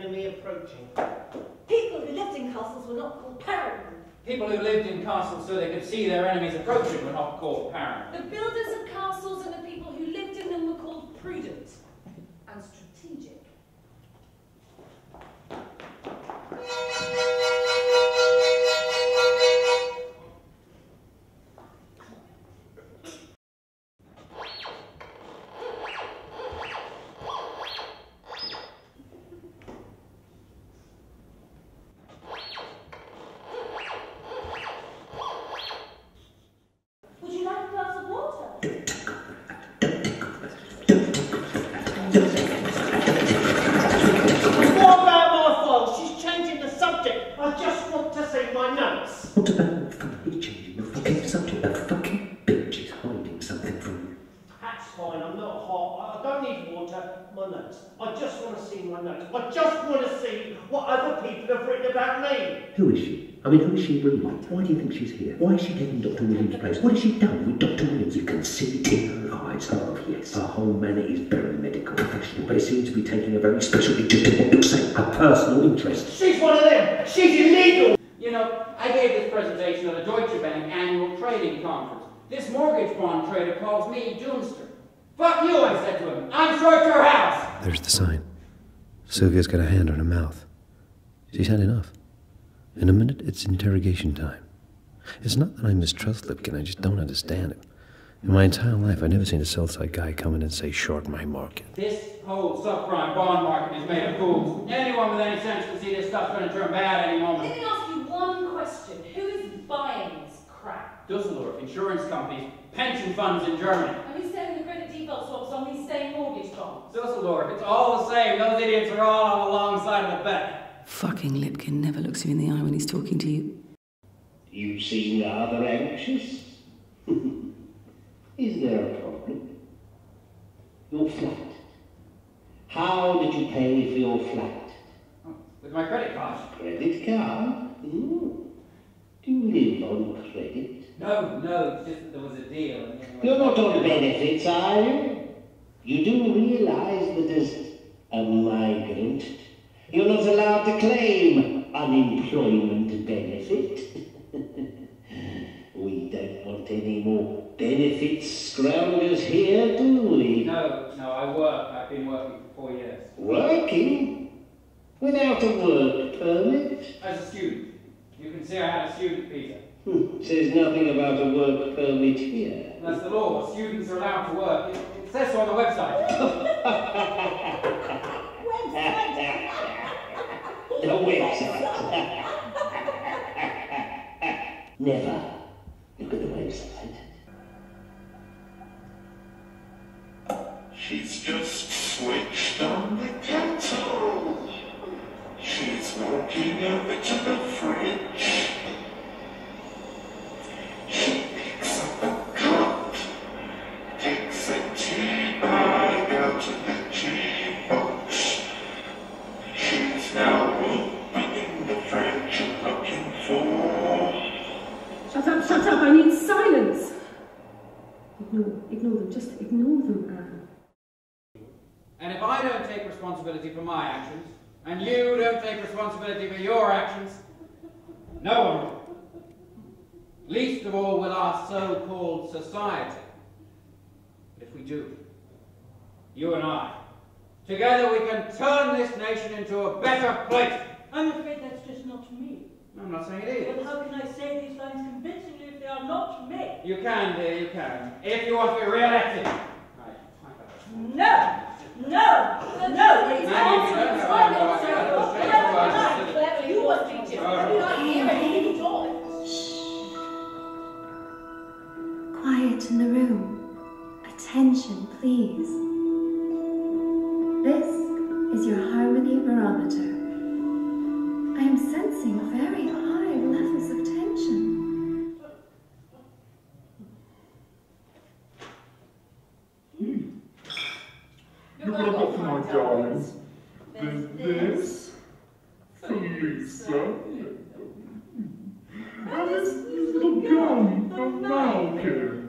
enemy approaching. People who lived in castles were not called Paran. People who lived in castles so they could see their enemies approaching were not called Paran. The builders of castles and the My file? She's changing the subject. I just want to see my notes. What about fucking changing the fucking subject? The fucking bitch is hiding something from you. That's fine, I'm not hot. I don't need water. My notes. I just want to see my notes. I just want to see what other people have written about me. Who is she? I mean, who is she really? Why do you think she's here? Why is she taking Dr. Williams' place? What has she done with Dr. Williams? You can see it in her eyes. Oh, yes. Her whole manner is very medical, professional, but it seems to be taking a very special interest in what you're saying. Her personal interest. She's one of them. She's illegal. You know, I gave this presentation at the Deutsche Bank annual trading conference. This mortgage bond trader calls me doomster. Fuck you, I said to him. I'm short your house. There's the sign. Sylvia's got a hand on her mouth. She's had enough. In a minute, it's interrogation time. It's not that I mistrust Lipkin, I just don't understand him. In my entire life, I've never seen a sell side guy come in and say, short my market. This whole subprime bond market is made of fools. Anyone with any sense can see this stuff's going to turn bad any moment. Let moment. me ask you one question. Who is buying this crap? Dusseldorf, insurance companies, pension funds in Germany. And who's selling the credit default swaps on these same mortgage bonds? Dusseldorf, it's all the same. Those idiots are all on the long side of the bet. Fucking Lipkin never looks you in the eye when he's talking to you. You seem rather anxious. Is there a problem? Your flat. How did you pay for your flat? With my credit card. Credit card? Ooh. Do you live on credit? No, no, it's just that there was a deal. and, you know, You're not on benefits, are you? You do realize that as a migrant, you're not allowed to claim unemployment benefit. we don't want any more benefits scroungers here, do we? No, no, I work. I've been working for four years. Working? Without a work permit? As a student. You can see I had a student visa. Hmm, Says nothing about a work permit here. That's the law. Students are allowed to work. It, it says so on the website. the website. Never look at the website. She's just switched on the kettle. She's walking over to the fridge. She picks up a cup, takes a tea bag out of the tea box. She's now opening the fridge looking for. Shut up, shut up, I need silence! Ignore, ignore them, just ignore them, Anne. And if I don't take responsibility for my actions, and you don't take responsibility for your actions, no one will. Least of all will our so-called society. But if we do, you and I, together we can turn this nation into a better place. I'm afraid that's just not me. I'm not saying it But how can I say these lines convincingly if they are not me? You can, dear, you can. If you want to be re-elected. Right. No! No! No! It's Maggie, also don't it's have not to necessary. go You're out. clever Go out. tonight. Clever, you must be too. All right. You're not hear anything at all. Quiet in the room. Attention, please. This is your harmony barometer. I am sensing very high levels of tension. Look what I've got for my darlings. There's this for Lisa. And this little gun for Malcolm.